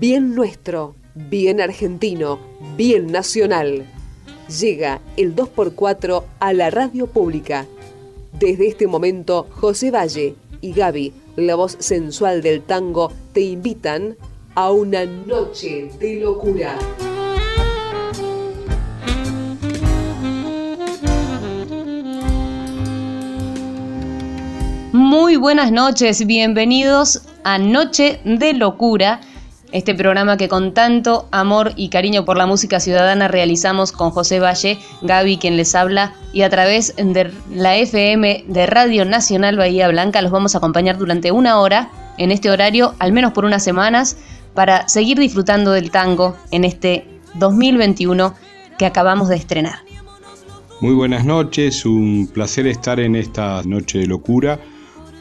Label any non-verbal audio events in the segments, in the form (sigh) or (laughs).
Bien nuestro, bien argentino, bien nacional. Llega el 2x4 a la radio pública. Desde este momento, José Valle y Gaby, la voz sensual del tango, te invitan a una noche de locura. Muy buenas noches, bienvenidos a Noche de Locura este programa que con tanto amor y cariño por la música ciudadana realizamos con José Valle, Gaby quien les habla, y a través de la FM de Radio Nacional Bahía Blanca los vamos a acompañar durante una hora en este horario, al menos por unas semanas, para seguir disfrutando del tango en este 2021 que acabamos de estrenar. Muy buenas noches, un placer estar en esta noche de locura,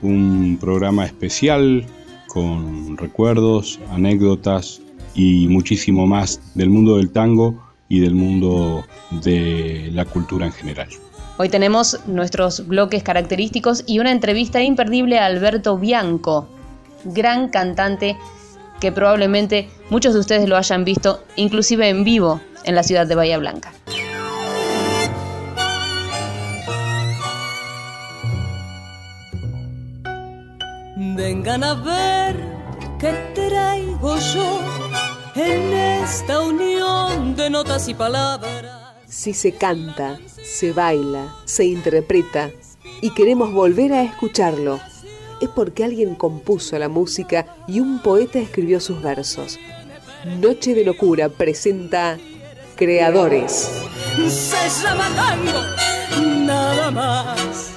un programa especial con recuerdos, anécdotas y muchísimo más del mundo del tango y del mundo de la cultura en general. Hoy tenemos nuestros bloques característicos y una entrevista imperdible a Alberto Bianco, gran cantante que probablemente muchos de ustedes lo hayan visto, inclusive en vivo, en la ciudad de Bahía Blanca. Vengan a ver qué traigo yo en esta unión de notas y palabras. Si se canta, se baila, se interpreta y queremos volver a escucharlo, es porque alguien compuso la música y un poeta escribió sus versos. Noche de Locura presenta Creadores. Se llama tango, nada más.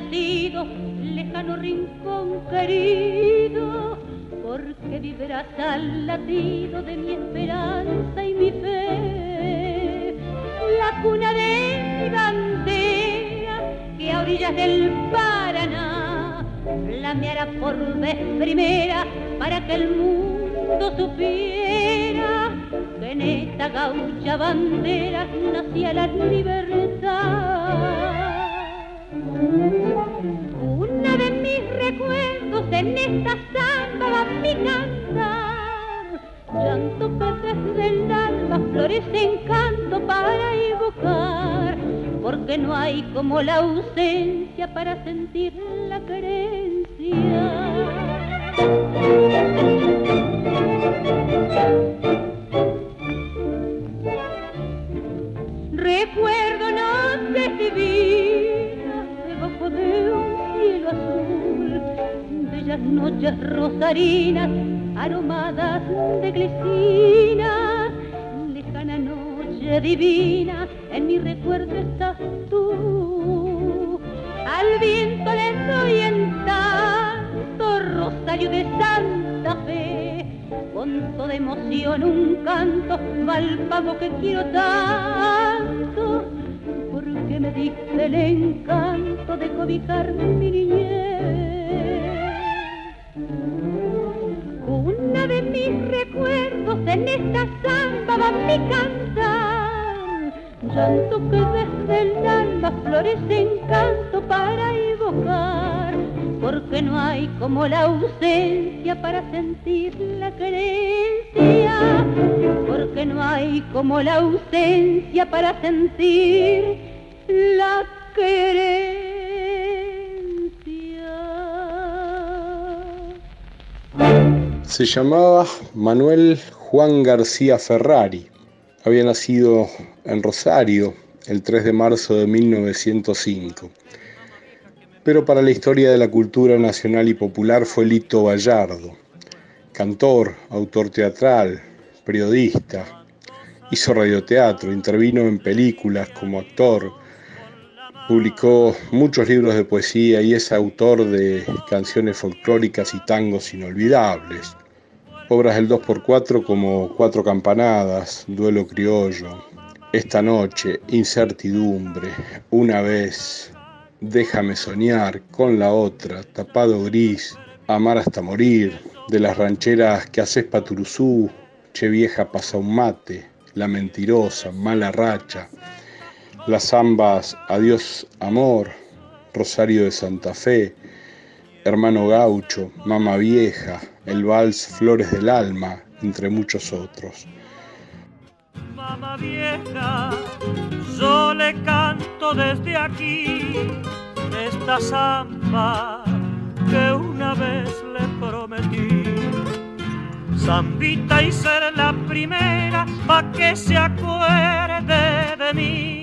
Lejano rincón querido, porque vibrás al latido de mi esperanza y mi fe. La cuna de mi bandera, que a orillas del Paraná, flameará por vez primera para que el mundo supiera que en esta gaucha bandera nacía la libertad. Una de mis recuerdos en esta samba va mi cantar, llanto que desde el alma florece encanto para evocar, porque no hay como la ausencia para sentir la querencia. Bellas noches rosarinas aromadas de glicinas, lejana noche divina, en mi recuerdo estás tú. Al viento le doy en tanto rosario de Santa Fe, con toda emoción un canto, pago que quiero tanto, porque me diste el encanto de cobijar mi niñez. Mis recuerdos en esta samba va mi cantar, llanto que desde el alma florece encanto para evocar, porque no hay como la ausencia para sentir la querencia, porque no hay como la ausencia para sentir la querencia. Se llamaba Manuel Juan García Ferrari. Había nacido en Rosario el 3 de marzo de 1905. Pero para la historia de la cultura nacional y popular fue Lito Vallardo, cantor, autor teatral, periodista, hizo radioteatro, intervino en películas como actor, publicó muchos libros de poesía y es autor de canciones folclóricas y tangos inolvidables. Obras del 2x4 como Cuatro Campanadas, Duelo Criollo, Esta Noche, Incertidumbre, Una vez, Déjame soñar, Con la otra, Tapado Gris, Amar hasta morir, de las rancheras que haces paturuzú, Che vieja pasa un mate, La mentirosa, Mala racha, las zambas Adiós amor, Rosario de Santa Fe, Hermano Gaucho, Mama Vieja, el vals Flores del Alma, entre muchos otros. Mama Vieja, yo le canto desde aquí esta samba que una vez le prometí. Zambita y ser la primera pa' que se acuerde de mí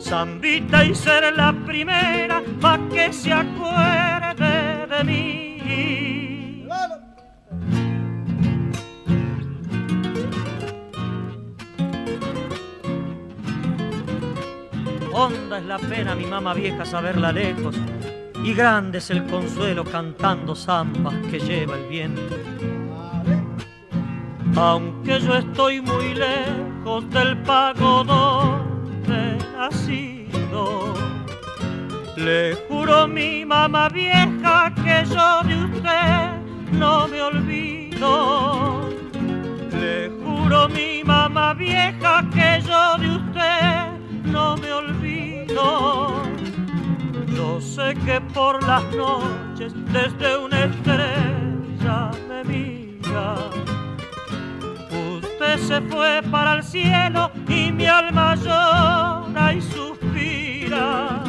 Zambita y ser la primera pa' que se acuerde de mí. Honda es la pena, mi mamá vieja, saberla lejos, y grande es el consuelo cantando zambas que lleva el viento. Aunque yo estoy muy lejos del pagodón nacido. Le juro mi mamá vieja que yo de usted no me olvido. Le juro mi mamá vieja que yo de usted no me olvido. Yo sé que por las noches desde una estrella me mira se fue para el cielo y mi alma llora y suspira.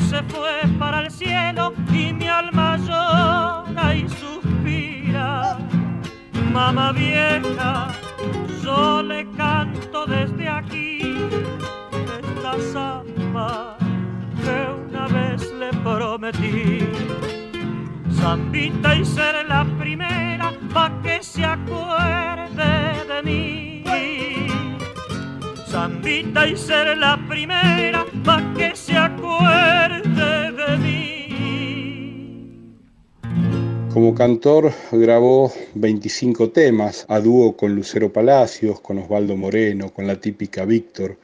Se fue para el cielo y mi alma llora y suspira. Mamá vieja, yo le canto desde aquí esta samba que una vez le prometí. Zambita y ser la primera pa' que se acuerde de mí. Zambita y ser la primera pa' que se acuerde Como cantor grabó 25 temas a dúo con Lucero Palacios, con Osvaldo Moreno, con la típica Víctor,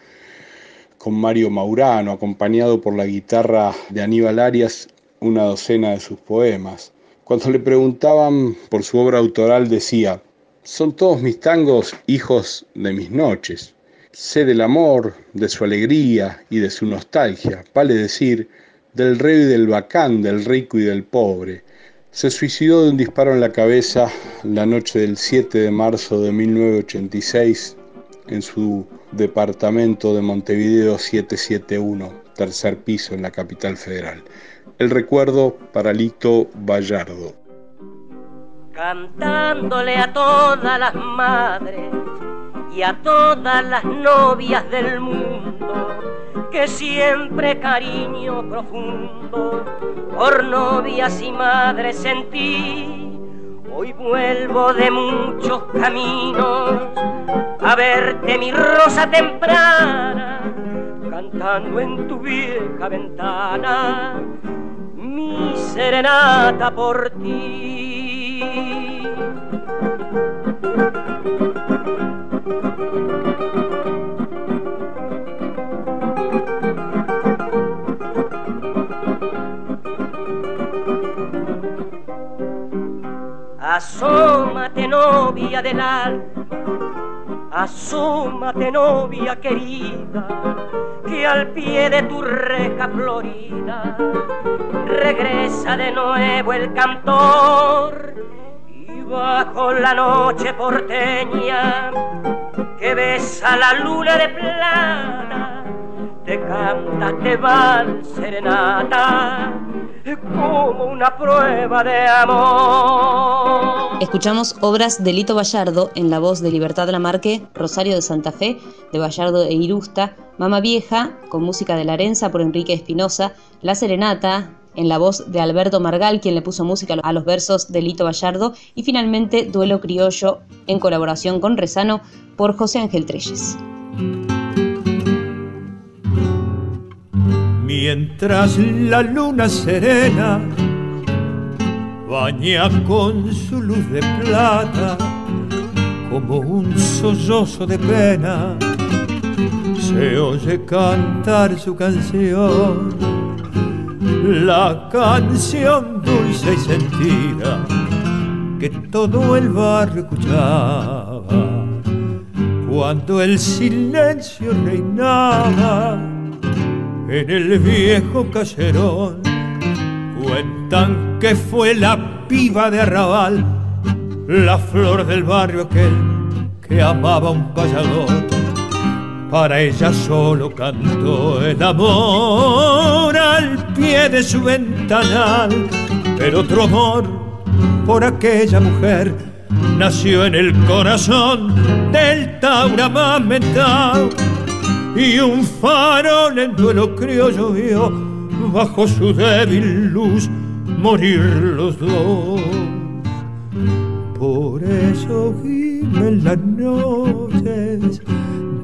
con Mario Maurano, acompañado por la guitarra de Aníbal Arias, una docena de sus poemas. Cuando le preguntaban por su obra autoral decía, son todos mis tangos hijos de mis noches. Sé del amor, de su alegría y de su nostalgia, vale decir, del rey y del bacán, del rico y del pobre. Se suicidó de un disparo en la cabeza la noche del 7 de marzo de 1986 en su departamento de Montevideo 771, tercer piso en la capital federal. El recuerdo para Lito Vallardo. Cantándole a todas las madres y a todas las novias del mundo, que siempre cariño profundo por novias y madres sentí. Hoy vuelvo de muchos caminos a verte mi rosa temprana, cantando en tu vieja ventana mi serenata por ti. Asómate novia del alma, asómate novia querida que al pie de tu reja florida regresa de nuevo el cantor. Y bajo la noche porteña que besa la luna de plata te canta, te va serenata como una prueba de amor. Escuchamos obras de Lito Vallardo en la voz de Libertad Lamarque, Rosario de Santa Fe, de Vallardo e Irusta, Mama Vieja, con música de Larenza por Enrique Espinosa, La Serenata, en la voz de Alberto Margal, quien le puso música a los versos de Lito Vallardo, y finalmente Duelo Criollo, en colaboración con Rezano, por José Ángel Treyes. Mientras la luna serena baña con su luz de plata como un sollozo de pena. Se oye cantar su canción, la canción dulce y sentida que todo el barrio escuchaba cuando el silencio reinaba en el viejo caserón. Cuentan que fue la piba de arrabal, la flor del barrio aquel que amaba un payador. Para ella solo cantó el amor al pie de su ventanal, pero otro amor por aquella mujer nació en el corazón del Taura más mental y un farol en duelo criollo vio bajo su débil luz morir los dos. Por eso en las noches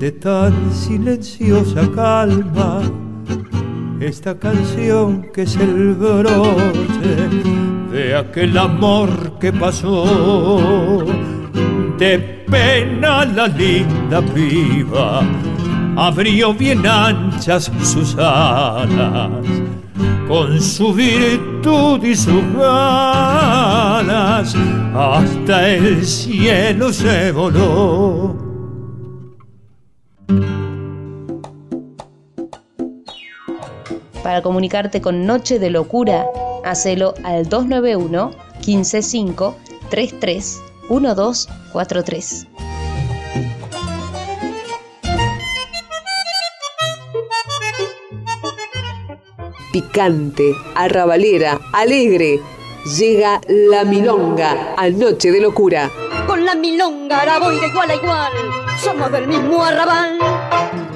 de tan silenciosa calma esta canción que es el broche de aquel amor que pasó. De pena la linda piba abrió bien anchas sus alas, con su virtud y sus ganas, hasta el cielo se voló. Para comunicarte con Noche de Locura, hacelo al 291 155 33 1243. Picante, arrabalera, alegre. Llega la milonga a Noche de Locura. Con la milonga la voy de igual a igual, somos del mismo arrabal.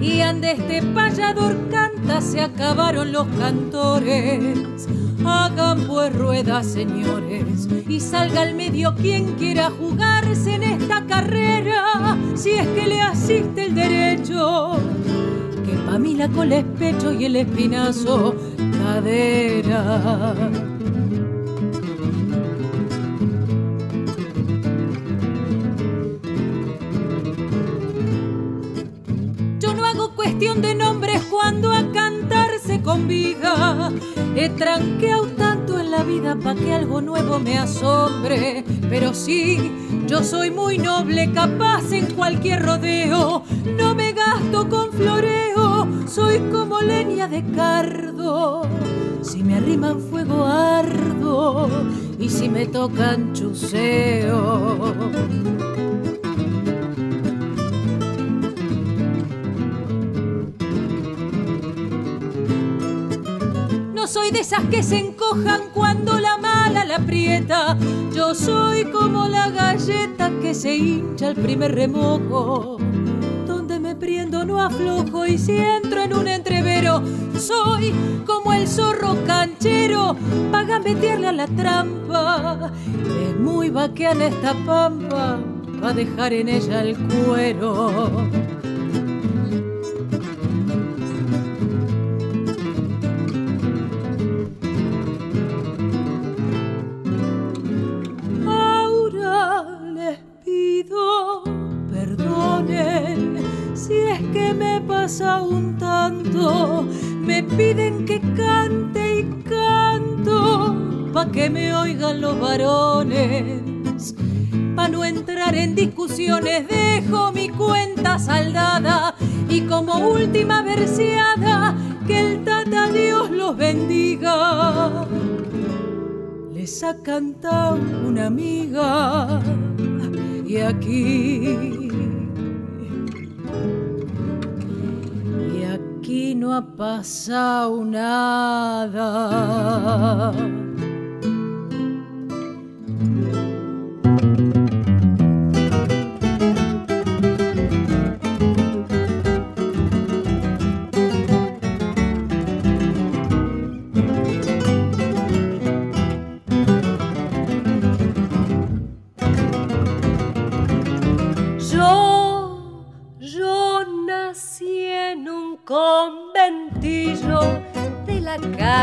Y ande este payador canta se acabaron los cantores. Hagan pues ruedas señores y salga al medio quien quiera jugarse en esta carrera si es que le asiste el derecho. Que pa' mí la cola es pecho y el espinazo cadera He tranqueado tanto en la vida pa' que algo nuevo me asombre. Pero sí, yo soy muy noble, capaz en cualquier rodeo. No me gasto con floreo, soy como leña de cardo. Si me arriman fuego ardo y si me tocan chuseo. De esas que se encojan cuando la mala la aprieta. Yo soy como la galleta que se hincha al primer remojo. Donde me priendo no aflojo y si entro en un entrevero, soy como el zorro canchero. Paga meterle a la trampa. Es muy vaqueana esta pampa. Va a dejar en ella el cuero. Si es que me pasa un tanto. Me piden que cante y canto pa' que me oigan los varones. Pa' no entrar en discusiones dejo mi cuenta saldada y como última verseada que el tata Dios los bendiga les ha cantado una amiga y aquí aquí no ha pasado nada.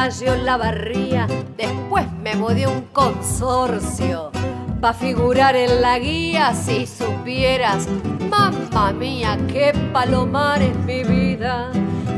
La calle o la barría. Después me mudé un consorcio pa' figurar en la guía si supieras. Mamma mía, qué palomar es mi vida.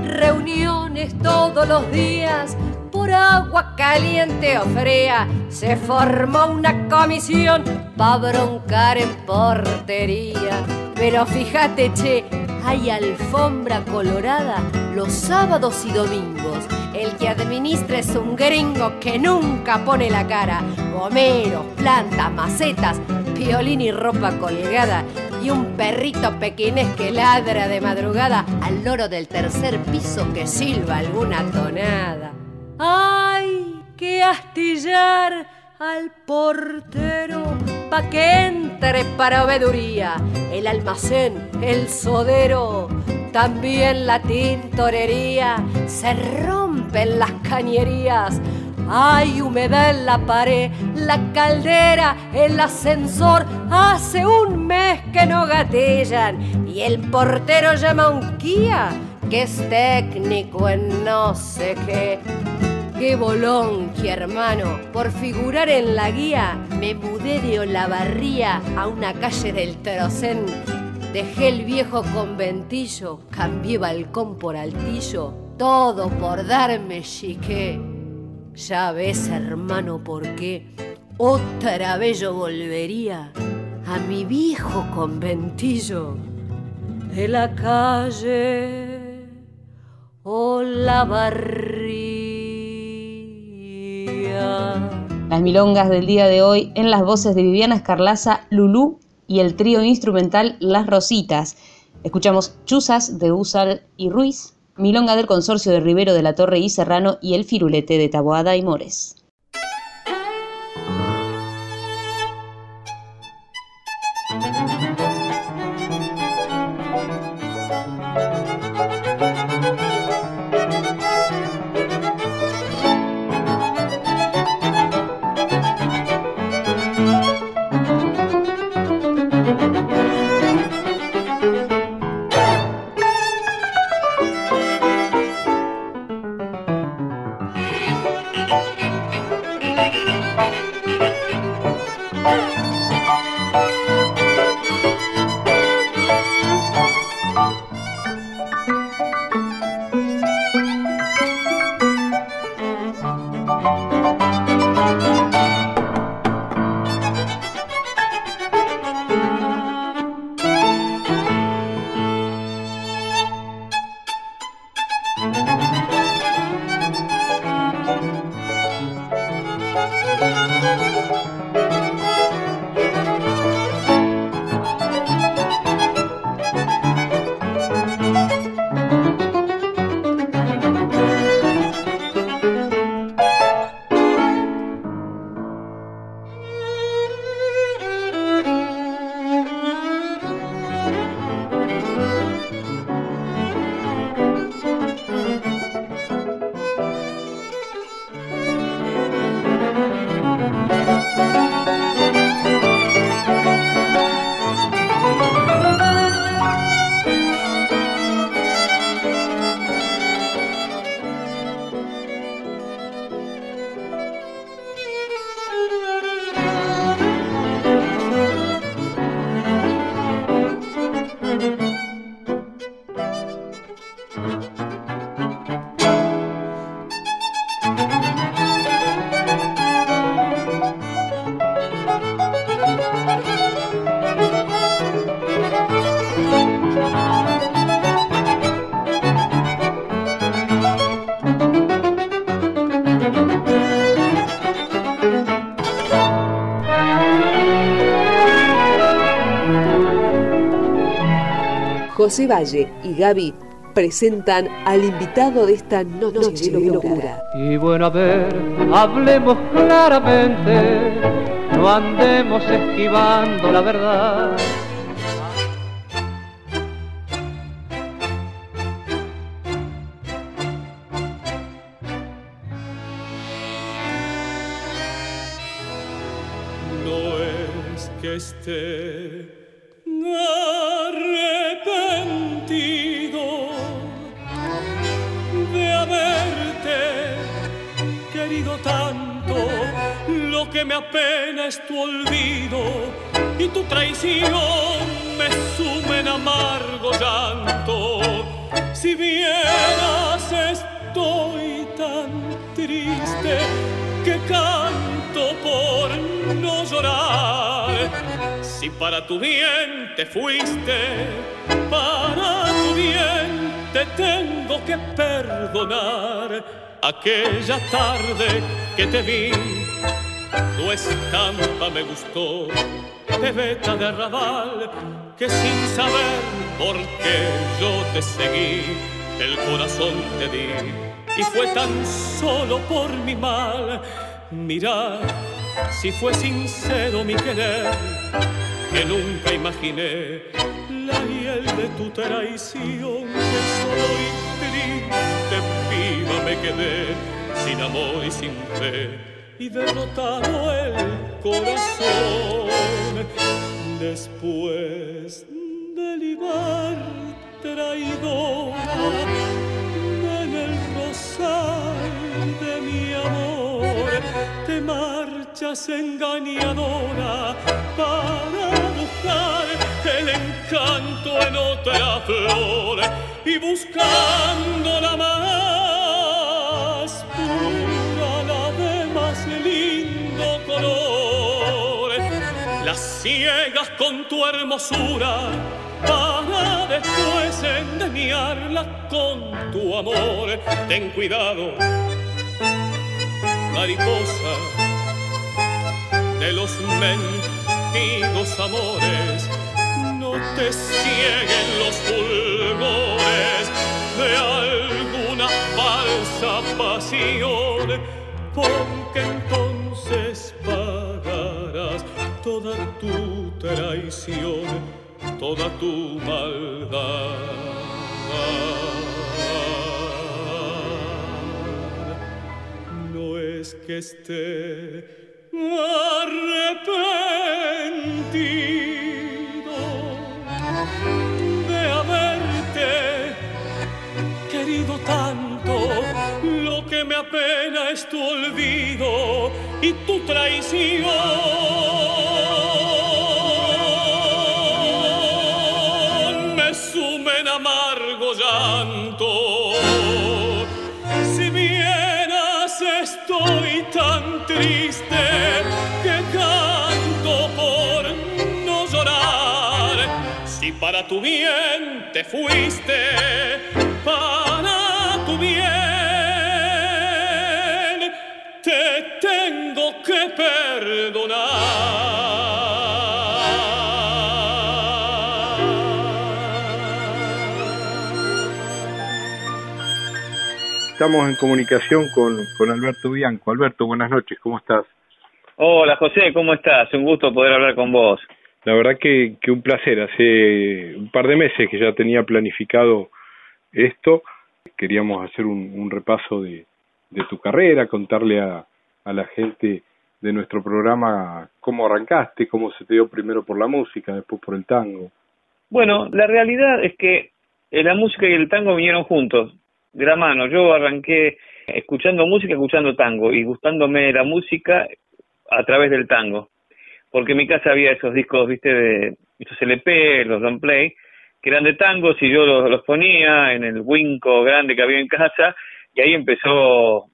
Reuniones todos los días por agua caliente o fría. Se formó una comisión pa' broncar en portería. Pero fíjate, che, hay alfombra colorada los sábados y domingos. El que administra es un gringo que nunca pone la cara. Gomeros, plantas, macetas, violín y ropa colgada. Y un perrito pequinés que ladra de madrugada al loro del tercer piso que silba alguna tonada. ¡Ay, qué astillar! al portero pa' que entre para obeduría. El almacén, el sodero, también la tintorería. Se rompen las cañerías. Hay humedad en la pared, la caldera, el ascensor. Hace un mes que no gatillan. Y el portero llama a un guía que es técnico en no sé qué qué bolón, hermano. Por figurar en la guía, me mudé de Olavarría a una calle del Trocén. Dejé el viejo conventillo, cambié balcón por altillo, todo por darme chiqué. Ya ves, hermano, por qué otra vez yo volvería a mi viejo conventillo de la calle Olavarría. Las milongas del día de hoy en las voces de Viviana Escarlaza, Lulú y el trío instrumental Las Rositas. Escuchamos Chuzas de Usal y Ruiz, Milonga del Consorcio de Rivero de la Torre y Serrano y El Firulete de Taboada y Mores. José Valle y Gaby presentan al invitado de esta noche, de locura. Y bueno, a ver, hablemos claramente, no andemos esquivando la verdad. No es que esté tu olvido y tu traición me sume en amargo llanto. Si vieras estoy tan triste que canto por no llorar. Si para tu bien te fuiste, para tu bien te tengo que perdonar. Aquella tarde que te vi, tu estampa me gustó, de beta de arrabal, que sin saber por qué yo te seguí, el corazón te di. Y fue tan solo por mi mal, mira, si fue sincero mi querer, que nunca imaginé la hiel de tu traición, que solo y triste viva me quedé, sin amor y sin fe, y derrotado el corazón. Después de libar traidora en el rosal de mi amor, te marchas engañadora para buscar el encanto en otra flor y buscando la más ciegas con tu hermosura para después endemiarla con tu amor. Ten cuidado, mariposa, de los mentidos amores. No te cieguen los fulgores de alguna falsa pasión, porque entonces toda tu traición, toda tu maldad. No es que esté arrepentido de haberte tanto, lo que me apena es tu olvido y tu traición. Me sumen amargo llanto. Si vieras estoy tan triste que canto por no llorar. Si para tu bien te fuiste, Estamos en comunicación con, con Alberto Bianco. Alberto, buenas noches, ¿cómo estás? Hola José, ¿cómo estás? Un gusto poder hablar con vos. La verdad que, que un placer. Hace un par de meses que ya tenía planificado esto. Queríamos hacer un, un repaso de, de tu carrera, contarle a, a la gente de nuestro programa cómo arrancaste, cómo se te dio primero por la música, después por el tango. Bueno, la realidad es que eh, la música y el tango vinieron juntos, de la mano. Yo arranqué escuchando música, escuchando tango y gustándome la música a través del tango. Porque en mi casa había esos discos, viste, de esos LP, los long play, que eran de tangos y yo los, ponía en el winco grande que había en casa y ahí empezó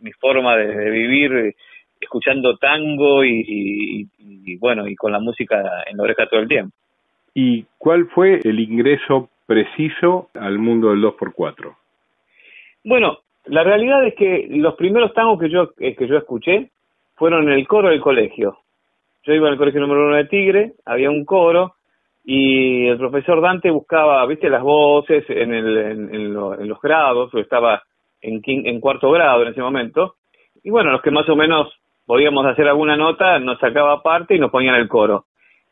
mi forma de, vivir escuchando tango y, y, y, bueno, y con la música en la oreja todo el tiempo. ¿Y cuál fue el ingreso preciso al mundo del 2x4? Bueno, la realidad es que los primeros tangos que yo, eh, que yo escuché fueron en el coro del colegio. Yo iba al colegio número uno de Tigre, había un coro y el profesor Dante buscaba, viste, las voces en, el, en, en, lo, en los grados, yo estaba en, en cuarto grado en ese momento, y bueno, los que más o menos podíamos hacer alguna nota, nos sacaba aparte y nos ponían el coro.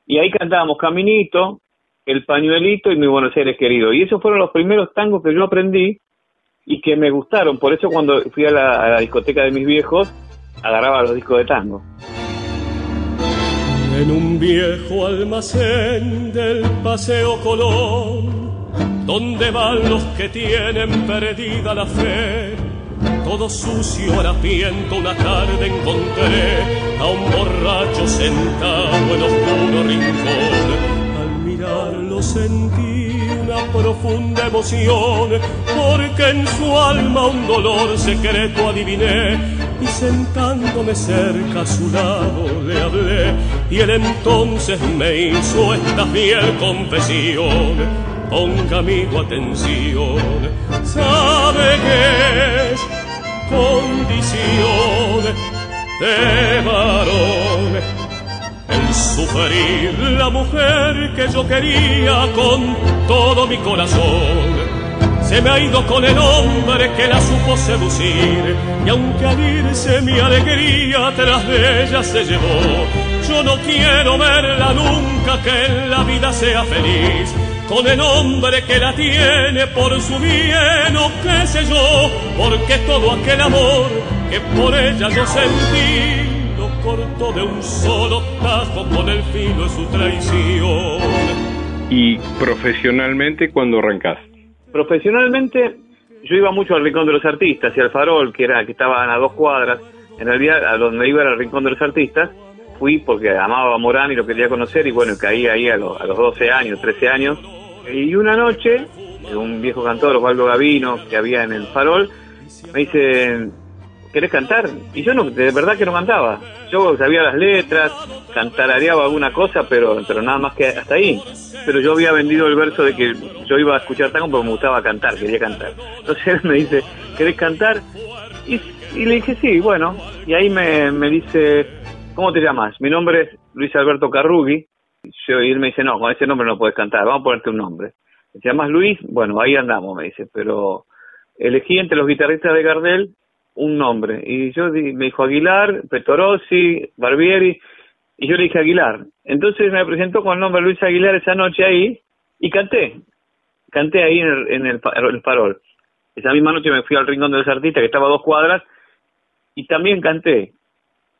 Y ahí cantábamos Caminito, El Pañuelito y Mi Buenos Aires Querido. Y esos fueron los primeros tangos que yo aprendí y que me gustaron. Por eso cuando fui a la, a la discoteca de mis viejos, agarraba los discos de tango. En un viejo almacén del Paseo Colón, donde van los que tienen perdida la fe, todo sucio, harapiento, una tarde encontré a un borracho sentado en oscuro rincón. Al mirarlo sentí una profunda emoción, porque en su alma un dolor secreto adiviné. Y sentándome cerca a su lado le hablé, y él entonces me hizo esta fiel confesión. Ponga amigo atención, sabe que es condición de varón. El sufrir la mujer que yo quería con todo mi corazón. Se me ha ido con el hombre que la supo seducir y aunque al irse mi alegría tras de ella se llevó, yo no quiero verla nunca que en la vida sea feliz con el hombre que la tiene por su bien o qué sé yo, porque todo aquel amor que por ella yo sentí lo cortó de un solo tajo con el filo de su traición. ¿Y profesionalmente cuándo arrancás? Profesionalmente yo iba mucho al Rincón de los Artistas y al Farol, que era que estaban a dos cuadras. En realidad a donde iba era el Rincón de los Artistas. Fui porque amaba a Morán y lo quería conocer y bueno, caí ahí a, los, a los 12 años, 13 años y una noche, un viejo cantor, Osvaldo Gavino, que había en el farol, me dice, ¿querés cantar? Y yo no, de verdad que no cantaba. Yo sabía las letras, cantarareaba alguna cosa, pero, pero nada más que hasta ahí. Pero yo había vendido el verso de que yo iba a escuchar tango porque me gustaba cantar, quería cantar. Entonces él me dice, ¿querés cantar? Y, y le dije, sí, bueno. Y ahí me, me dice, ¿cómo te llamas? Mi nombre es Luis Alberto Carrugui. Yo, y él me dice, no, con ese nombre no puedes cantar, vamos a ponerte un nombre. ¿Te llamas Luis? Bueno, ahí andamos, me dice, pero elegí entre los guitarristas de Gardel un nombre. Y yo me dijo Aguilar, Petorossi, Barbieri, y yo le dije Aguilar. Entonces me presentó con el nombre Luis Aguilar esa noche ahí y canté. Canté ahí en el, en el, el farol. Esa misma noche me fui al Rincón de los Artistas, que estaba a dos cuadras, y también canté.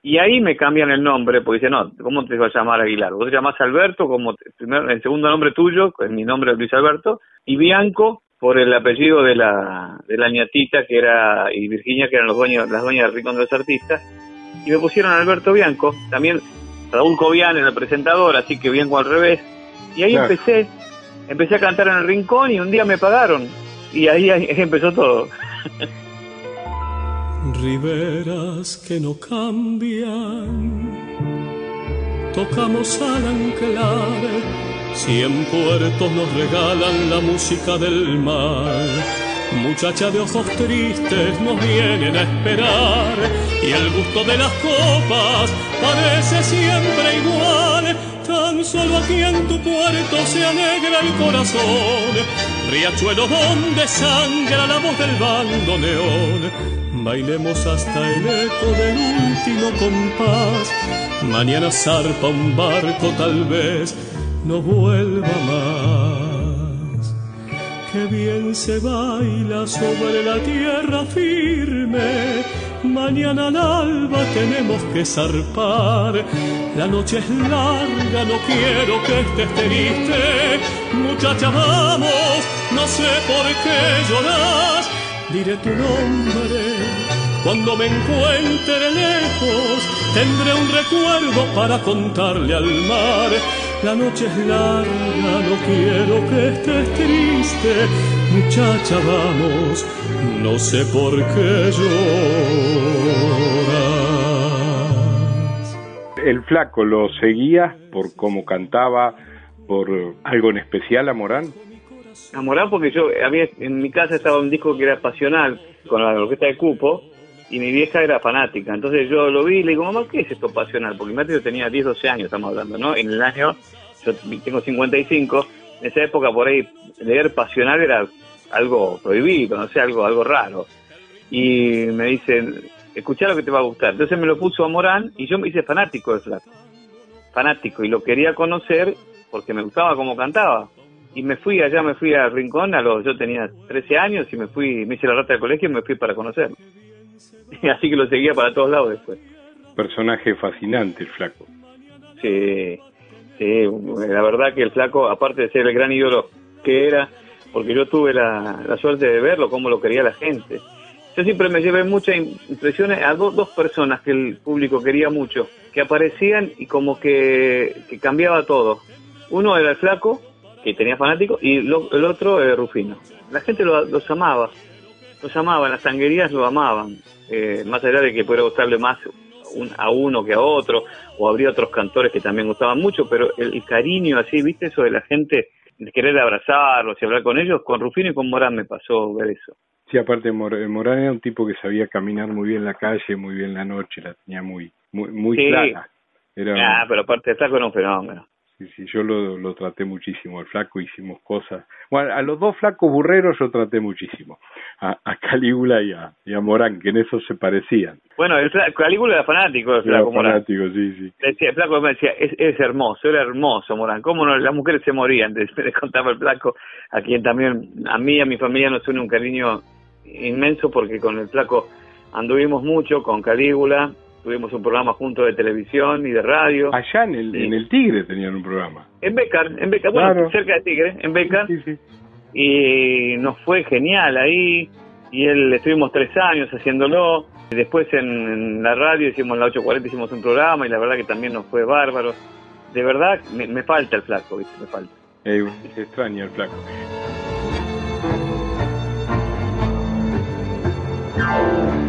Y ahí me cambian el nombre, porque dice, no, ¿cómo te vas a llamar Aguilar? Vos te llamás Alberto, como el segundo nombre tuyo, es mi nombre es Luis Alberto, y Bianco por el apellido de la, de la ñatita que era, y Virginia, que eran los dueños, las dueñas del Rincón de los Artistas, y me pusieron Alberto Bianco, también Raúl Cobian en el presentador, así que Bianco al revés, y ahí empecé, empecé a cantar en el Rincón y un día me pagaron, y ahí, ahí empezó todo. (laughs) riberas que no cambian. Tocamos al anclar, cien puertos nos regalan la música del mar. Muchacha de ojos tristes nos vienen a esperar y el gusto de las copas parece siempre igual. Tan solo aquí en tu puerto se alegra el corazón, riachuelo donde sangra la voz del bandoneón Bailemos hasta el eco del último compás. Mañana zarpa un barco, tal vez no vuelva más. Qué bien se baila sobre la tierra firme. Mañana al alba tenemos que zarpar. La noche es larga, no quiero que estés triste. Muchacha, vamos, no sé por qué lloras diré tu nombre. Cuando me encuentre lejos, tendré un recuerdo para contarle al mar. La noche es larga, no quiero que estés triste. Muchacha, vamos, no sé por qué lloras. ¿El flaco lo seguía por cómo cantaba, por algo en especial a Morán? Enamorado porque yo había en mi casa estaba un disco que era pasional con la orquesta de Cupo y mi vieja era fanática. Entonces yo lo vi y le digo, mamá, ¿qué es esto pasional? Porque mi yo tenía 10, 12 años, estamos hablando, ¿no? En el año, yo tengo 55, en esa época por ahí leer pasional era algo prohibido, no sé, algo, algo raro. Y me dicen, escuchá lo que te va a gustar. Entonces me lo puso a Morán y yo me hice fanático de Flaco. Fanático. Y lo quería conocer porque me gustaba cómo cantaba y me fui allá, me fui a Rincón, a los, yo tenía 13 años y me fui, me hice la rata del colegio y me fui para conocerlo. (laughs) Así que lo seguía para todos lados después. Personaje fascinante el flaco. Sí, sí, la verdad que el flaco, aparte de ser el gran ídolo que era, porque yo tuve la, la suerte de verlo, cómo lo quería la gente. yo siempre me llevé muchas impresiones a dos personas que el público quería mucho, que aparecían y como que, cambiaba todo. Uno era el flaco, que tenía fanáticos, y el otro el Rufino. La gente los amaba, los amaban, las sanguerías lo amaban, eh, más allá de que pudiera gustarle más a uno que a otro, o habría otros cantores que también gustaban mucho, pero el, cariño así, viste, eso de la gente, de querer abrazarlos y hablar con ellos, con Rufino y con Morán me pasó ver eso. Sí, aparte Morán era un tipo que sabía caminar muy bien la calle, muy bien la noche, la tenía muy muy, muy clara. Era, ah, pero aparte de flaco era un fenómeno. Sí, sí, yo lo, lo traté muchísimo. El flaco hicimos cosas. Bueno, a los dos flacos burreros yo traté muchísimo. A, a Calígula y a, y a Morán, que en eso se parecían. Bueno, el Calígula era fanático del flaco era fanático, sí, sí. Decía, el flaco me decía, es, es hermoso, era hermoso Morán. ¿Cómo no? Las mujeres se morían, (laughs) le contaba el flaco, a quien también, a mí y a mi familia nos une un cariño inmenso porque con el flaco anduvimos mucho, con Calígula, tuvimos un programa junto de televisión y de radio. Allá en el, en el Tigre tenían un programa. En Becar, en Becar, bueno, cerca de Tigre, en Becar. Y nos fue genial ahí. Y él estuvimos tres años haciéndolo. Después en, la radio hicimos la 840, hicimos un programa y la verdad que también nos fue bárbaro. De verdad, me, falta el flaco, ¿viste? me falta. Eh, se extraña el flaco.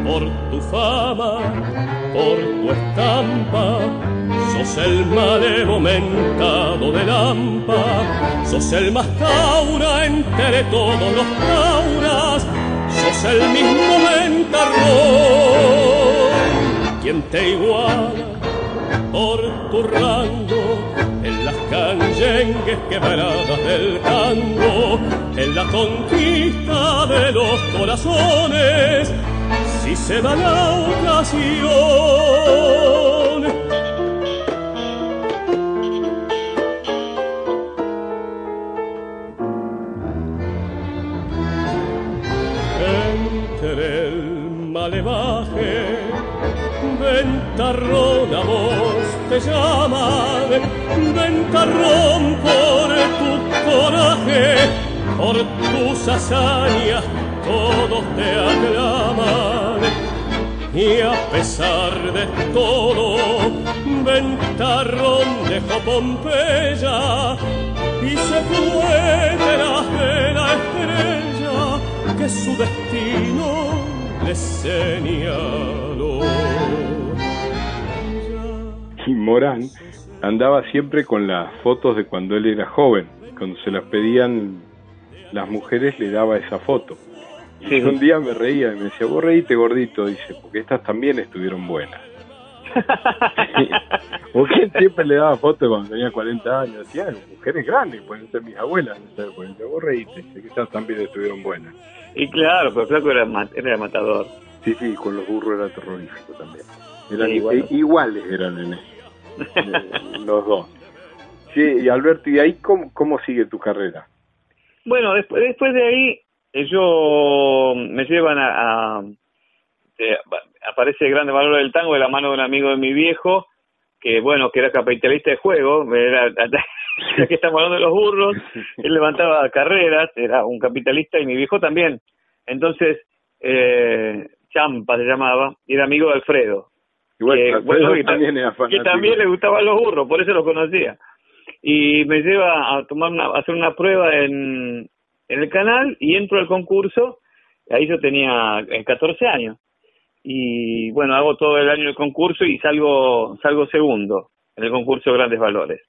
por tu fama, por tu estampa. Sos el mal momentado de Lampa, sos el más taura entre todos los tauras, sos el mismo mentarrón, quien te iguala por tu rango en las canyengues quebradas del tango, en la conquista de los corazones si se da la ocasión. Entre el malevaje, ventarrón a vos te llaman, ventarrón por tu coraje, por tus hazañas todos te aclaman y a pesar de todo Ventarrón dejó Pompeya y se fue tras de la estrella que su destino le señaló. Y Morán andaba siempre con las fotos de cuando él era joven. Cuando se las pedían las mujeres le daba esa foto. Y un día me reía y me decía, vos reíte gordito, dice, porque estas también estuvieron buenas. (laughs) porque siempre le daba fotos cuando tenía 40 años, decía, mujeres grandes, pueden ser mis abuelas, pues decía, vos reíte, que estas también estuvieron buenas. Y claro, pero Flaco era, era matador. Sí, sí, con los burros era terrorífico también. Eran iguales eran (laughs) en los dos. Sí, y Alberto, ¿y ahí cómo, cómo sigue tu carrera? Bueno, después, después de ahí ellos me llevan a, aparece el grande valor del tango de la mano de un amigo de mi viejo que bueno que era capitalista de juego era (laughs) que estamos hablando de los burros (laughs) él levantaba carreras era un capitalista y mi viejo también. Entonces eh, Champa se llamaba y era amigo de Alfredo. Que, también, que también le gustaban los burros por eso lo conocía. Y me lleva a tomar una, a hacer una prueba en en el canal y entro al concurso, ahí yo tenía 14 años. Y bueno, hago todo el año el concurso y salgo, salgo segundo en el concurso de Grandes Valores.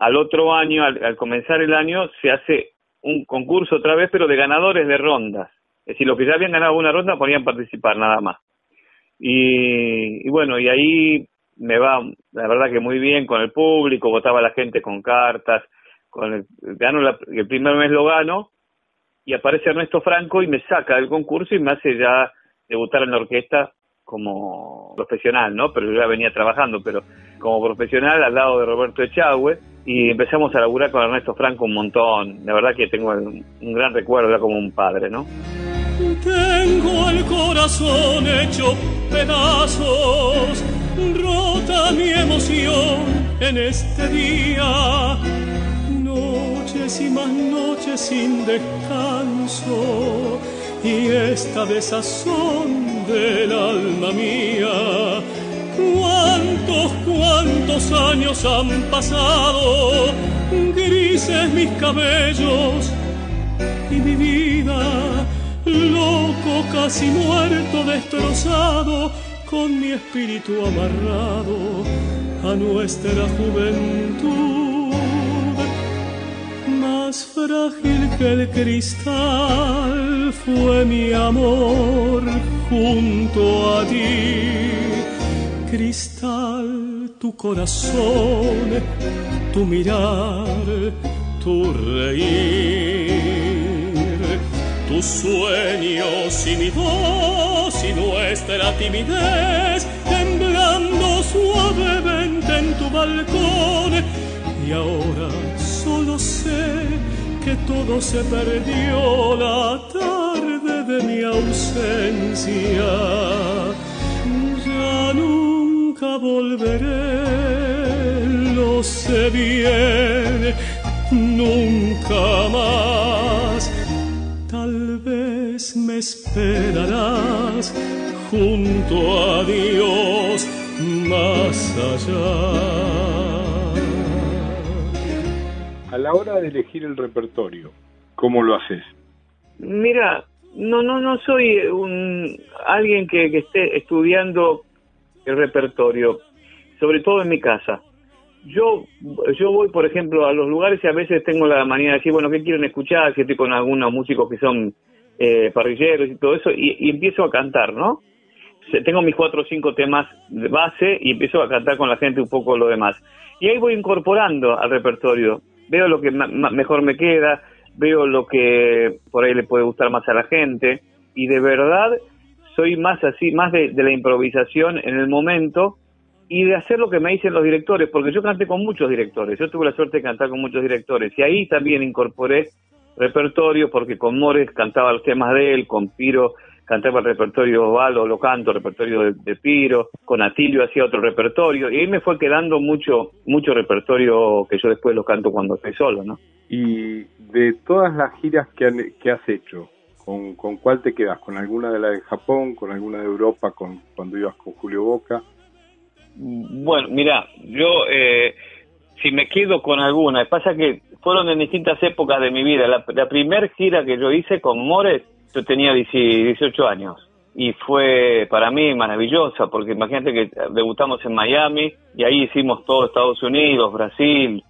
Al otro año, al, comenzar el año, se hace un concurso otra vez, pero de ganadores de rondas. Es decir, los que ya habían ganado una ronda podían participar nada más. Y, y bueno, y ahí me va, la verdad que muy bien con el público, votaba la gente con cartas, con el, gano el primer mes lo gano, y aparece Ernesto Franco y me saca del concurso y me hace ya debutar en la orquesta como profesional, ¿no? Pero yo ya venía trabajando, pero como profesional al lado de Roberto Echagüe y empezamos a laburar con Ernesto Franco un montón. La verdad que tengo un, gran recuerdo, era como un padre, ¿no? Tengo el corazón hecho pedazos, rota mi emoción en este día noches y más noches sin descanso y esta desazón del alma mía. Cuántos, cuántos años han pasado, grises mis cabellos y mi vida, loco, casi muerto, destrozado, con mi espíritu amarrado a nuestra juventud. Más frágil que el cristal fue mi amor junto a ti. Cristal, tu corazón, tu mirar, tu reír, tus sueños y mi voz y nuestra timidez temblando suavemente en tu balcón. Y ahora solo sé que todo se perdió la tarde de mi ausencia. Ya nunca volveré, lo sé bien, nunca más. Tal vez me esperarás junto a Dios más allá. A la hora de elegir el repertorio, ¿cómo lo haces? Mira, no, no, no soy un alguien que, esté estudiando el repertorio, sobre todo en mi casa. Yo, yo voy, por ejemplo, a los lugares y a veces tengo la manía de decir, bueno, ¿qué quieren escuchar? Si estoy con algunos músicos que son eh, parrilleros y todo eso, y, y empiezo a cantar, ¿no? Tengo mis cuatro o cinco temas de base y empiezo a cantar con la gente un poco lo demás. Y ahí voy incorporando al repertorio. Veo lo que mejor me queda, veo lo que por ahí le puede gustar más a la gente. Y de verdad soy más así, más de, de la improvisación en el momento y de hacer lo que me dicen los directores, porque yo canté con muchos directores, yo tuve la suerte de cantar con muchos directores, y ahí también incorporé repertorio, porque con Mores cantaba los temas de él, con Piro cantaba el repertorio Ovalo, lo canto, el repertorio de, de Piro, con Atilio hacía otro repertorio, y ahí me fue quedando mucho, mucho repertorio que yo después lo canto cuando estoy solo, ¿no? Y de todas las giras que, han- que has hecho, ¿con, ¿con cuál te quedas? ¿Con alguna de la de Japón? ¿Con alguna de Europa? con cuando ibas con Julio Boca? Bueno, mira, yo eh, si me quedo con alguna, pasa que fueron en distintas épocas de mi vida. La, la primer gira que yo hice con Mores, yo tenía 10 18 años y fue para mí maravillosa porque imagínate que debutamos en Miami y ahí hicimos todo Estados Unidos, Brasil,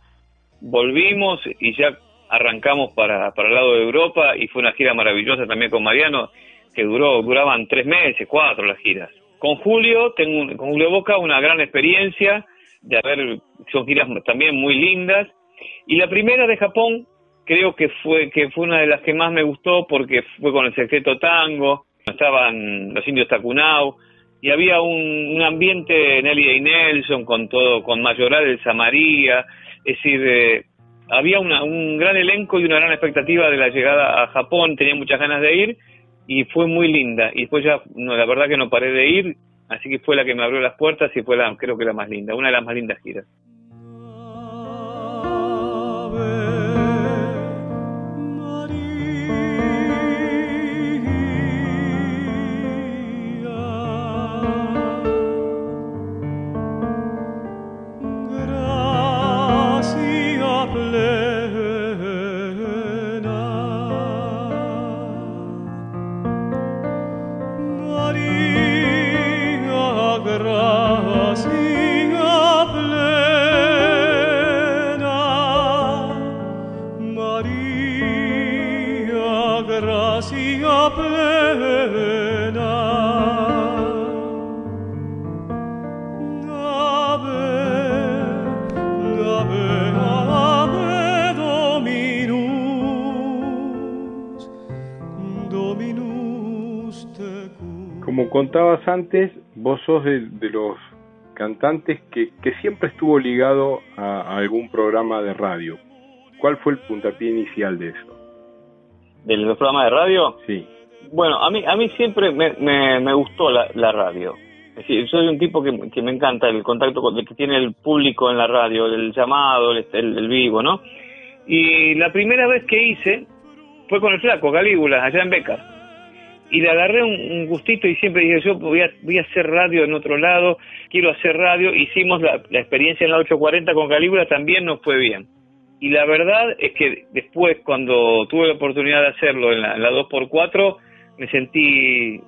volvimos y ya arrancamos para, para el lado de Europa y fue una gira maravillosa también con Mariano que duró duraban tres meses, cuatro las giras. Con Julio, tengo con Julio Boca una gran experiencia de haber, son giras también muy lindas. Y la primera de Japón creo que fue, que fue una de las que más me gustó porque fue con el Secreto Tango, estaban los indios Takunao, y había un, un ambiente Nelly y Nelson con todo, con Mayoral, Elsa María, es decir, eh, había una- un gran elenco y una gran expectativa de la llegada a Japón, tenía muchas ganas de ir y fue muy linda. Y después ya, no, la verdad que no paré de ir, así que fue la que me abrió las puertas y fue la, creo que la más linda, una de las más lindas giras. place. Contabas antes, vos sos de, de los cantantes que, que siempre estuvo ligado a, a algún programa de radio. ¿Cuál fue el puntapié inicial de eso? ¿De los programas de radio? Sí. Bueno, a mí, a mí siempre me, me, me gustó la, la radio. Es decir, soy un tipo que, que me encanta el contacto con, que tiene el público en la radio, el llamado, el, el, el vivo, ¿no? Y la primera vez que hice fue con el flaco Calígula, allá en Becas. Y le agarré un, gustito y siempre dije, yo voy a, voy a hacer radio en otro lado, quiero hacer radio. Hicimos la, experiencia en la 840 con Calígula, también nos fue bien. Y la verdad es que después, cuando tuve la oportunidad de hacerlo en la, 2x4, me sentí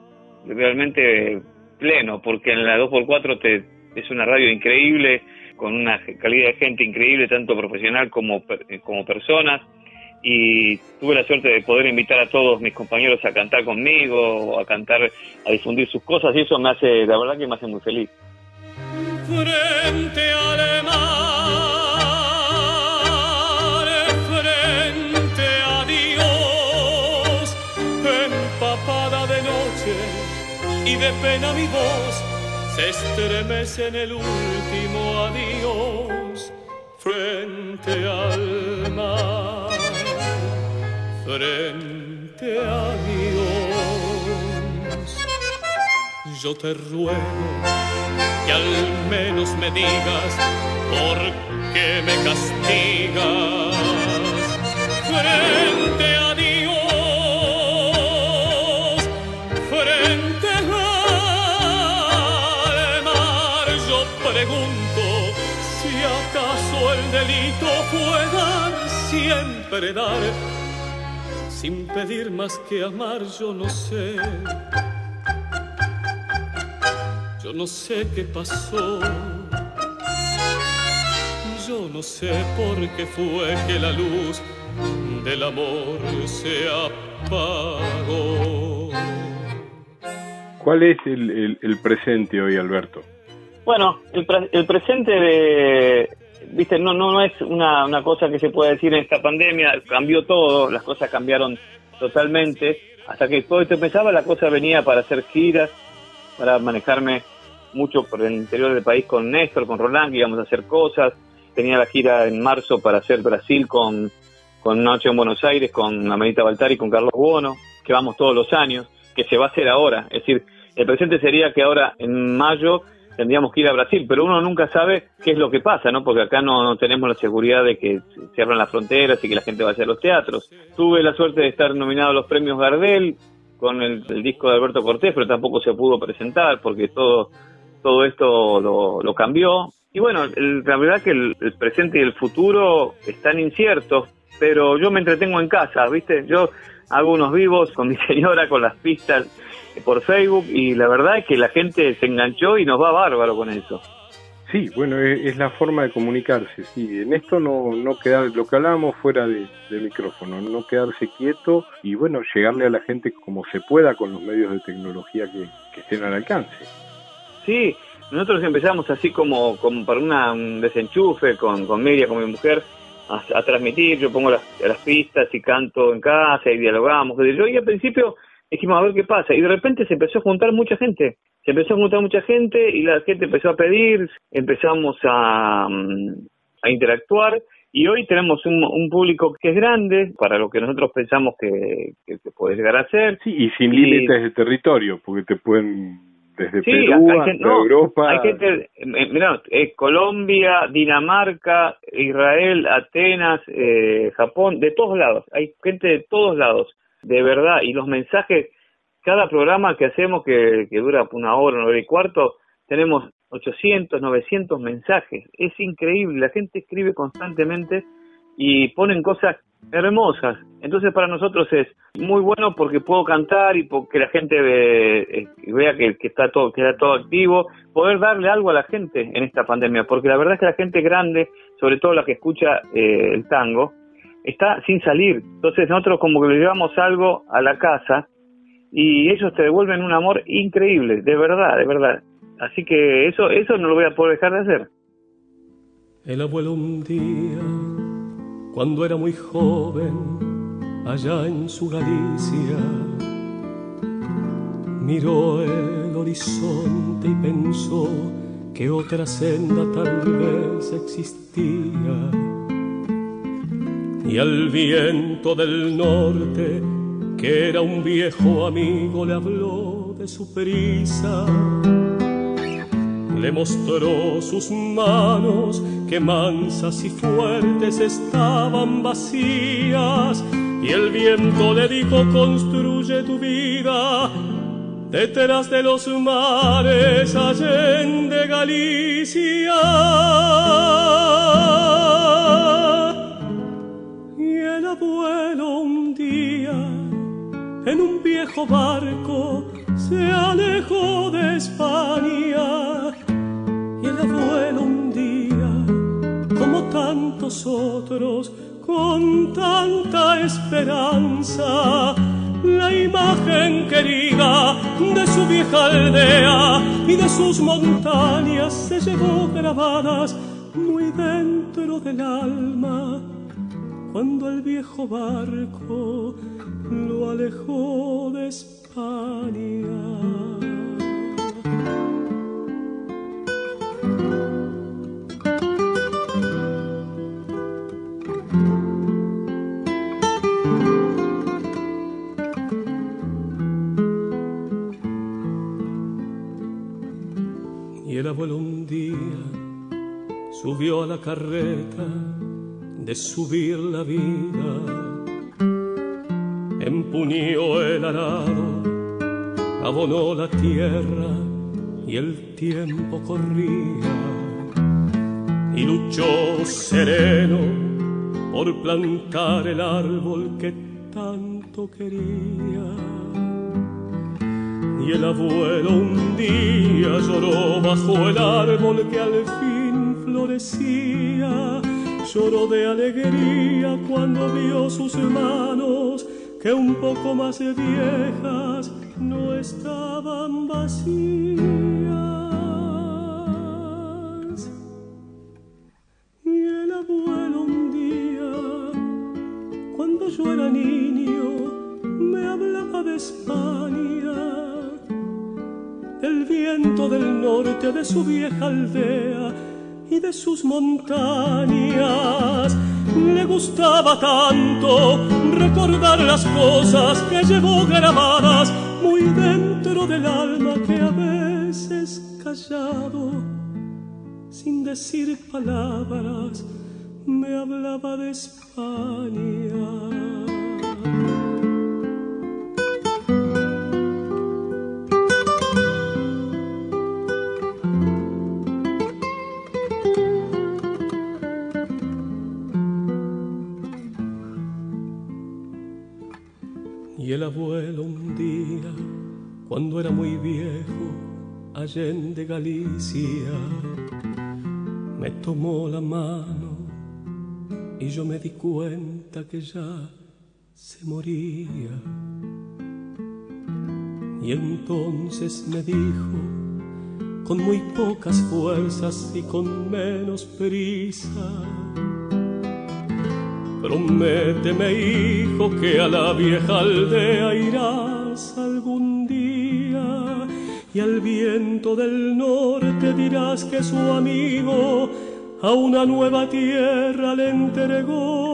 realmente pleno, porque en la 2x4 te, es una radio increíble, con una calidad de gente increíble, tanto profesional como, como personas y tuve la suerte de poder invitar a todos mis compañeros a cantar conmigo, a cantar, a difundir sus cosas y eso me hace, la verdad que me hace muy feliz. Frente al mar, frente a Dios, empapada de noche y de pena mi voz se estremece en el último adiós frente al mar frente a Dios. Yo te ruego que al menos me digas por qué me castigas frente a Dios, frente al mar. Yo pregunto si acaso el delito fue dar siempre dar sin pedir más que amar, yo no sé. Yo no sé qué pasó. Yo no sé por qué fue que la luz del amor se apagó. ¿Cuál es el, el, presente hoy, Alberto? Bueno, el, el presente de, viste, no, no, no es una, una cosa que se pueda decir en esta pandemia, cambió todo, las cosas cambiaron totalmente, hasta que después esto empezaba la cosa venía para hacer giras, para manejarme mucho por el interior del país con Néstor, con Roland, que íbamos a hacer cosas, tenía la gira en marzo para hacer Brasil con, con Noche en Buenos Aires, con Amelita Baltari con Carlos Bono, que vamos todos los años, que se va a hacer ahora, es decir, el presente sería que ahora en mayo tendríamos que ir a Brasil, pero uno nunca sabe qué es lo que pasa, ¿no? Porque acá no, tenemos la seguridad de que cierran las fronteras y que la gente vaya a los teatros. Tuve la suerte de estar nominado a los premios Gardel con el, disco de Alberto Cortés, pero tampoco se pudo presentar porque todo, todo esto lo, cambió. Y bueno, la verdad que el, el presente y el futuro están inciertos, pero yo me entretengo en casa, ¿viste? Yo hago unos vivos con mi (laughs) señora, con las pistas por Facebook y la verdad es que la gente se enganchó y nos va bárbaro con eso. Sí, bueno, es, la forma de comunicarse, sí, en esto no, no quedar, lo que hablábamos fuera de, micrófono, no quedarse quieto y bueno, llegarle a la gente como se pueda con los medios de tecnología que, estén al alcance. Sí, nosotros empezamos así como, como para una, un desenchufe con, con media, con mi mujer, a, transmitir, yo pongo las, las pistas y canto en casa y dialogamos, yo y al principio dijimos a ver qué pasa. Y de repente se empezó a juntar mucha gente. Se empezó a juntar mucha gente y la gente empezó a pedir empezamos a, mm, a interactuar. Y hoy tenemos un, un, público que es grande para lo que nosotros pensamos que, que, puede llegar a ser. Sí y sin límites de territorio porque te pueden desde Perú hasta Europa. hay gente eh, mira eh, Colombia Dinamarca Israel Atenas eh, Japón de todos lados. Hay gente de todos lados de verdad, y los mensajes, cada programa que hacemos que, que dura una hora, una hora y cuarto, tenemos 800, 900 mensajes, es increíble, la gente escribe constantemente y ponen cosas hermosas, entonces para nosotros es muy bueno porque puedo cantar y porque la gente eh, vea que, está todo que está todo activo, poder darle algo a la gente en esta pandemia, porque la verdad es que la gente grande, sobre todo la que escucha eh, el tango, está sin salir. Entonces nosotros como que le llevamos algo a la casa y ellos te devuelven un amor increíble, de verdad, de verdad. Así que eso, eso no lo voy a poder dejar de hacer. El abuelo un día, cuando era muy joven, allá en su Galicia, miró el horizonte y pensó que otra senda tal vez existía y al viento del norte, que era un viejo amigo, le habló de su prisa. Le mostró sus manos que mansas y fuertes estaban vacías y el viento le dijo construye tu vida detrás de los mares de Galicia. Abuelo un día en un viejo barco se alejó de España. Y el abuelo un día, como tantos otros, con tanta esperanza, la imagen querida de su vieja aldea y de sus montañas se llevó grabadas muy dentro del alma cuando el viejo barco lo alejó de España. el abuelo un día subió a la carreta de subir la vida, empuñó el arado, abonó la tierra y el tiempo corría. Y luchó sereno por plantar el árbol que tanto quería. Y el abuelo un día lloró bajo el árbol que al fin florecía. Lloró de alegría cuando vio sus manos que un poco más viejas no estaban vacías. Y el abuelo un día, cuando yo era niño, me hablaba de España el viento del norte de su vieja aldea y de sus montañas. Le gustaba tanto recordar las cosas que llevó grabadas muy dentro del alma que a veces callado, sin decir palabras, me hablaba de España. El abuelo un día, cuando era muy viejo, de Galicia, me tomó la mano y yo me di cuenta que ya se moría. Y entonces me dijo, con muy pocas fuerzas y con menos prisa, Prométeme, hijo, que a la vieja aldea irás algún día. Y al viento del norte dirás que su amigo a una nueva tierra le entregó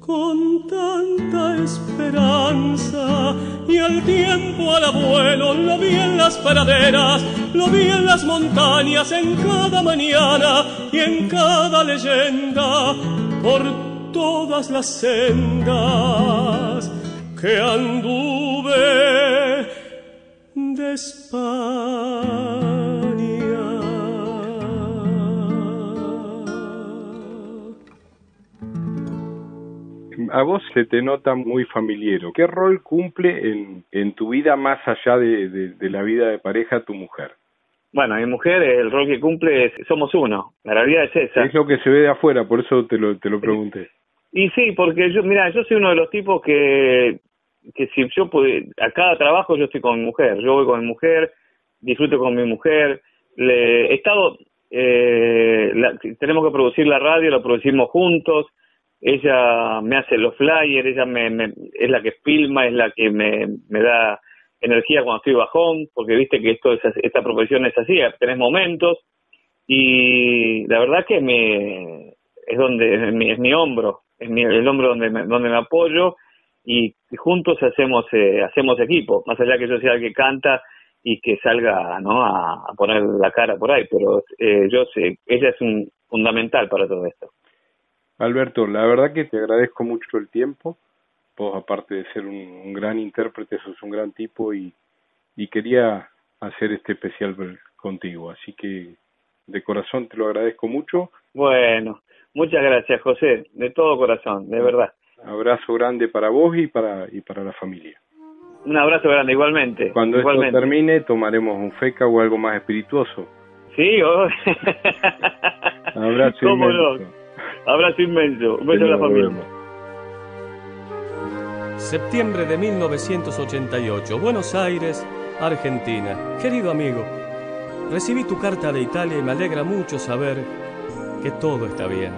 con tanta esperanza. Y al tiempo al abuelo lo vi en las praderas, lo vi en las montañas, en cada mañana y en cada leyenda, por todas las sendas que anduve de A vos se te nota muy familiero. ¿Qué rol cumple en, en tu vida más allá de, de, la vida de pareja tu mujer? Bueno, mi mujer, el rol que cumple es somos uno. La realidad es esa. Es lo que se ve de afuera, por eso te lo, te lo pregunté. Y sí, porque yo, mira, yo soy uno de los tipos que que si yo pude, a cada trabajo yo estoy con mi mujer, yo voy con mi mujer, disfruto con mi mujer, le, he estado, eh, tenemos que producir la radio, la producimos juntos, ella me hace los flyers, ella me, es la que filma, es la que me, me da energía cuando estoy bajón, porque viste que esto es, esta profesión es así, tenés momentos y la verdad que me es donde es mi, es mi hombro, es mi, el hombro donde me, donde me apoyo y juntos hacemos eh, hacemos equipo, más allá que yo sea el que canta y que salga ¿no? a, poner la cara por ahí, pero eh, yo sé, ella es un fundamental para todo esto. Alberto, la verdad que te agradezco mucho el tiempo, vos aparte de ser un, gran intérprete, sos un gran tipo y, y quería hacer este especial contigo, así que de corazón te lo agradezco mucho. Bueno, muchas gracias José, de todo corazón, de verdad. Abrazo grande para vos y para y para la familia. Un abrazo grande, igualmente. Cuando igualmente. esto termine, tomaremos un feca o algo más espirituoso. Sí, oh. abrazo (laughs) inmenso. Abrazo inmenso. Un beso a la familia. Septiembre de 1988, Buenos Aires, Argentina. Querido amigo, recibí tu carta de Italia y me alegra mucho saber que todo está bien.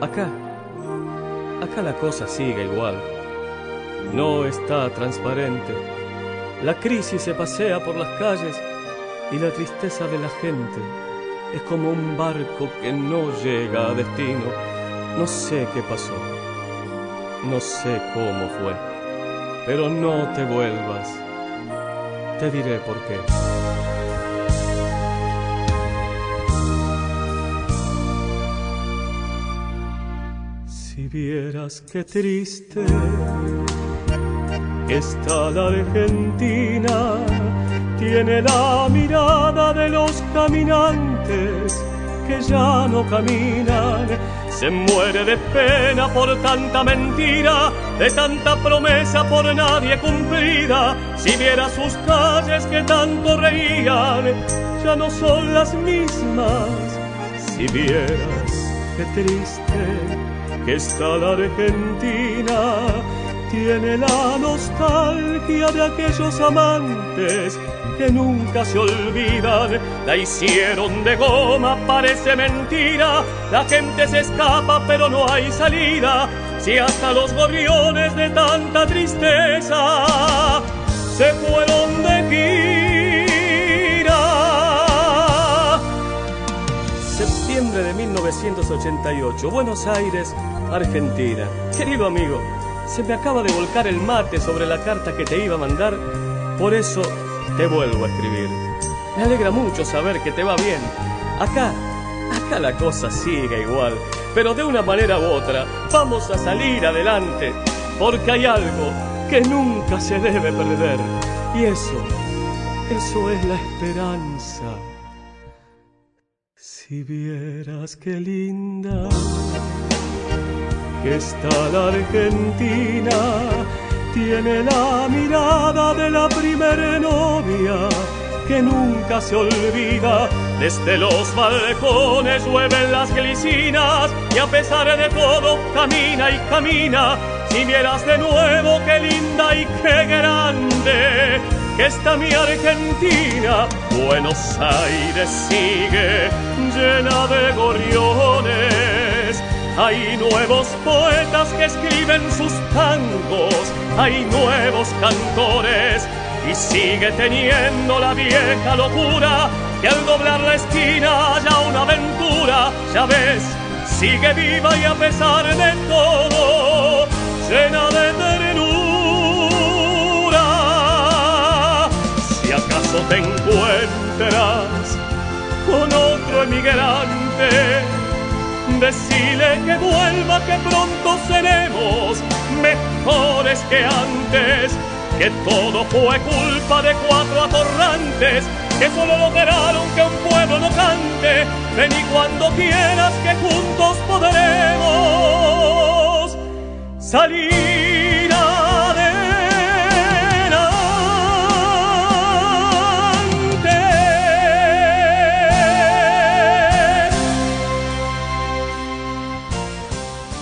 Acá, acá la cosa sigue igual. No está transparente. La crisis se pasea por las calles y la tristeza de la gente es como un barco que no llega a destino. No sé qué pasó, no sé cómo fue, pero no te vuelvas. Te diré por qué. Si vieras qué triste está la Argentina, tiene la mirada de los caminantes que ya no caminan. Se muere de pena por tanta mentira, de tanta promesa por nadie cumplida. Si viera sus calles que tanto reían, ya no son las mismas. Si vieras qué triste que está la Argentina, tiene la nostalgia de aquellos amantes que nunca se olvidan. La hicieron de goma, parece mentira. La gente se escapa, pero no hay salida. Si hasta los gorriones de tanta tristeza se fueron de gira. Septiembre de 1988, Buenos Aires, Argentina. Querido amigo, se me acaba de volcar el mate sobre la carta que te iba a mandar, por eso te vuelvo a escribir. Me alegra mucho saber que te va bien. Acá, acá la cosa sigue igual, pero de una manera u otra vamos a salir adelante, porque hay algo que nunca se debe perder, y eso, eso es la esperanza. Si vieras qué linda que está la Argentina, tiene la mirada de la primera novia que nunca se olvida. Desde los balcones llueven las glicinas y a pesar de todo camina y camina. Si vieras de nuevo qué linda y qué grande que está mi Argentina, Buenos Aires sigue llena de gorriones hay nuevos poetas que escriben sus tangos, hay nuevos cantores y sigue teniendo la vieja locura que al doblar la esquina haya una aventura, ya ves, sigue viva y a pesar de todo, llena de ternura. Si acaso te encuentras con otro emigrante, Decile que vuelva, que pronto seremos mejores que antes. Que todo fue culpa de cuatro atorrantes que solo lograron que un pueblo no cante. Ven y cuando quieras que juntos podremos salir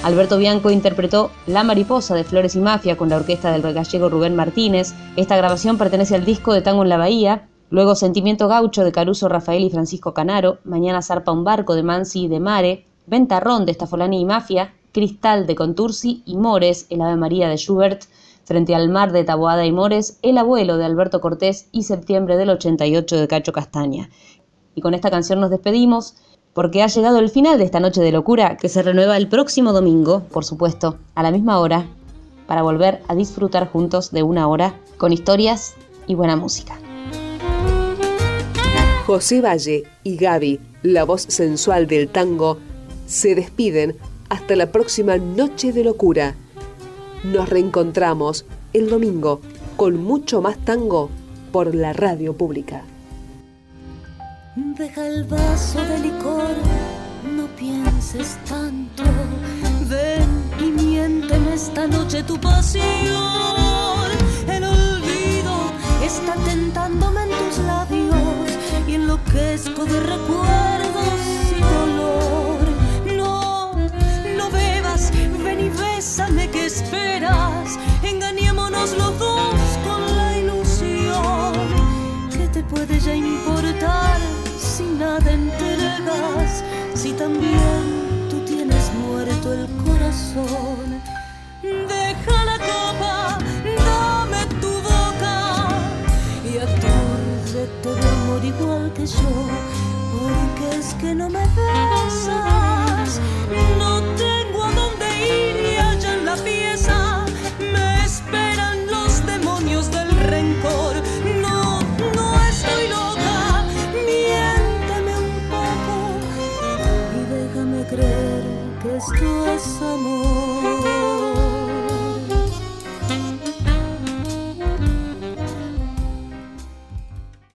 Alberto Bianco interpretó La Mariposa de Flores y Mafia con la orquesta del gallego Rubén Martínez. Esta grabación pertenece al disco de Tango en la Bahía. Luego Sentimiento Gaucho de Caruso Rafael y Francisco Canaro. Mañana zarpa un barco de Mansi y de Mare. Ventarrón de Stafolani y Mafia. Cristal de Contursi y Mores, el Ave María de Schubert. frente al mar de Taboada y Mores, El abuelo de Alberto Cortés y Septiembre del 88 de Cacho Castaña. Y con esta canción nos despedimos porque ha llegado el final de esta noche de locura que se renueva el próximo domingo, por supuesto, a la misma hora, para volver a disfrutar juntos de una hora con historias y buena música. José Valle y Gaby, la voz sensual del tango, se despiden hasta la próxima noche de locura. Nos reencontramos el domingo con mucho más tango por la radio pública. Deja el vaso de licor, no pienses tanto. Ven y miénteme esta noche tu pasión. El olvido está tentándome en tus labios y enloquezco de recuerdos y dolor. No, no bebas, ven y bésame que esperas. Engañémonos los dos con la ilusión. ¿Qué te puede ya importar si nada entregas? Si también tú tienes muerto el corazón. Deja la copa, dame tu boca y atúrdete de amor igual que yo, porque es que no me besas.